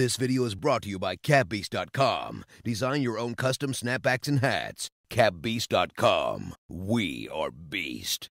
This video is brought to you by CapBeast.com. Design your own custom snapbacks and hats. CapBeast.com. We are Beast.